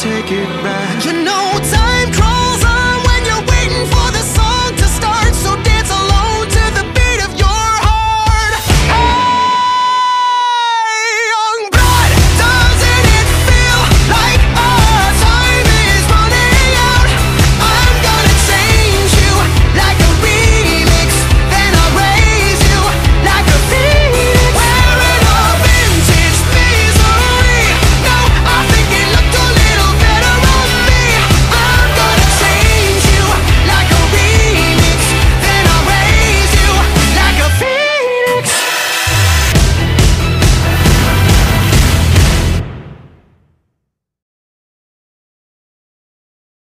take it back. You know